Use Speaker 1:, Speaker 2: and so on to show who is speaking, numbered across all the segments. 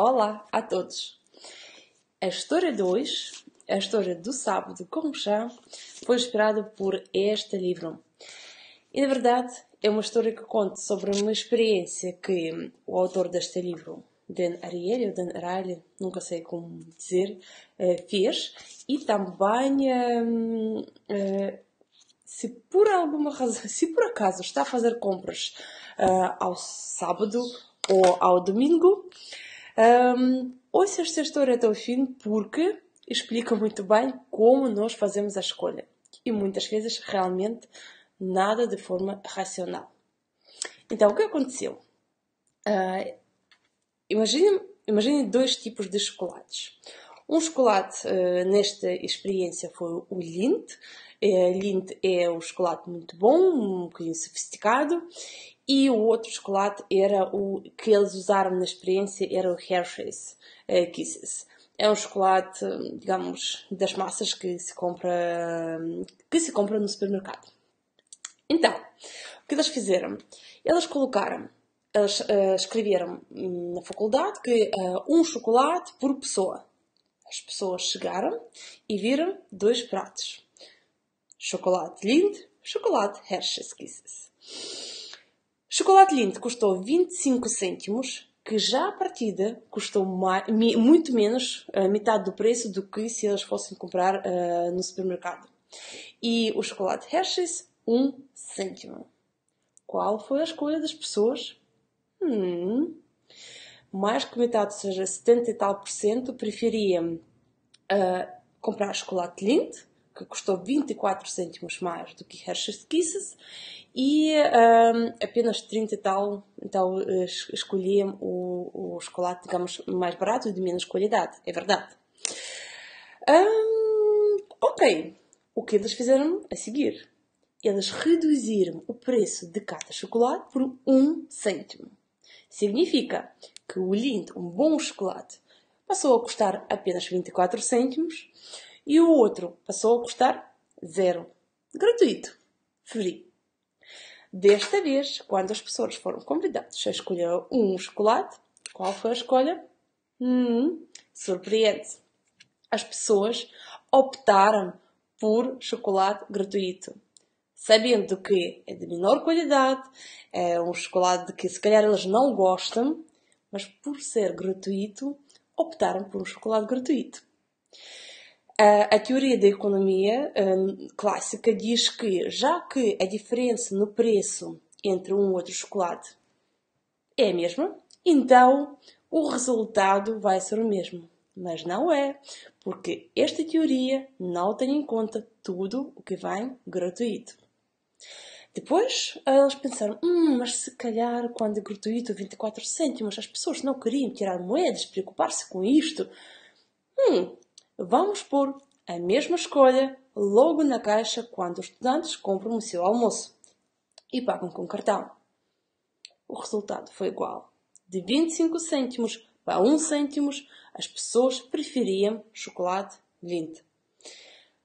Speaker 1: Olá a todos! A história de hoje, a história do sábado com chá, foi inspirada por este livro. E na verdade é uma história que conta sobre uma experiência que o autor deste livro, Dan Ariely, ou Dan Ariely, nunca sei como dizer, eh, fez. E também, hum, eh, se por alguma razão, se por acaso está a fazer compras eh, ao sábado ou ao domingo, um, ouça esta história até o fim porque explica muito bem como nós fazemos a escolha. E muitas vezes, realmente, nada de forma racional. Então, o que aconteceu? Uh, imagine, imagine dois tipos de chocolates. Um chocolate, uh, nesta experiência, foi o Lindt. Uh, Lindt é um chocolate muito bom, um bocadinho sofisticado. E o outro chocolate era o que eles usaram na experiência, era o Hershey's uh, Kisses. É um chocolate, digamos, das massas que se compra, que se compra no supermercado. Então, o que eles fizeram? Eles colocaram, eles uh, escreveram na faculdade que uh, um chocolate por pessoa. As pessoas chegaram e viram dois pratos. Chocolate lindo, chocolate Hershey's Kisses. Chocolate lindo custou 25 cêntimos, que já à partida custou mais, muito menos, a metade do preço do que se eles fossem comprar uh, no supermercado. E o chocolate Hershey's, 1 um cêntimo. Qual foi a escolha das pessoas? Hum, mais que metade, ou seja, 70 e tal por cento, preferiam uh, comprar chocolate Lindt, que custou 24 cêntimos mais do que Hershey's Kisses, e um, apenas 30 e tal, então escolhiam o, o chocolate, digamos, mais barato e de menos qualidade, é verdade. Um, ok, o que eles fizeram a seguir? Eles reduziram o preço de cada chocolate por um cêntimo. Significa que o Lindt, um bom chocolate, passou a custar apenas 24 cêntimos e o outro passou a custar zero. Gratuito. Free. Desta vez, quando as pessoas foram convidadas a escolher um chocolate, qual foi a escolha? Hum, surpreende. As pessoas optaram por chocolate gratuito, sabendo que é de menor qualidade, é um chocolate que se calhar eles não gostam, mas por ser gratuito, optaram por um chocolate gratuito. A, teoria da economia um, clássica diz que, já que a diferença no preço entre um e outro chocolate é a mesma, então o resultado vai ser o mesmo. Mas não é, porque esta teoria não tem em conta tudo o que vem gratuito. Depois eles pensaram, hum, mas se calhar quando é gratuito 24 cêntimos as pessoas não queriam tirar moedas, preocupar-se com isto. Hum, Vamos pôr a mesma escolha logo na caixa quando os estudantes compram o seu almoço e pagam com cartão. O resultado foi igual. De 25 cêntimos para 1 cêntimo, as pessoas preferiam chocolate 20. Uh,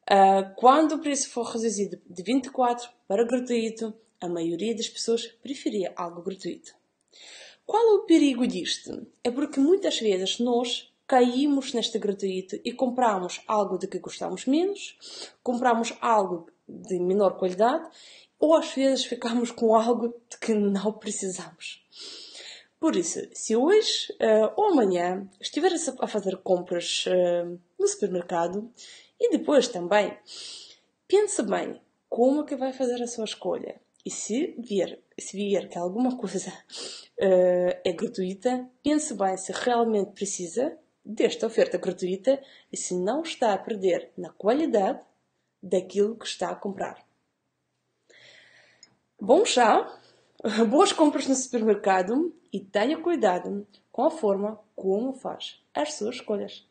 Speaker 1: ah, quando o preço for reduzido de 24 para gratuito, a maioria das pessoas preferia algo gratuito. Qual o perigo disto? É porque muitas vezes nós caímos neste gratuito e compramos algo de que gostamos menos, compramos algo de menor qualidade ou às vezes ficamos com algo de que não precisamos. Por isso, se hoje uh, ou amanhã estiver a fazer compras uh, no supermercado e depois também, pense bem como é que vai fazer a sua escolha. E se vier, se vier que alguma coisa uh, é gratuita, pense bem se realmente precisa desta oferta gratuita e se não está a perder na qualidade daquilo que está a comprar. Bom chá, boas compras no supermercado e tenha cuidado com a forma como faz as suas escolhas.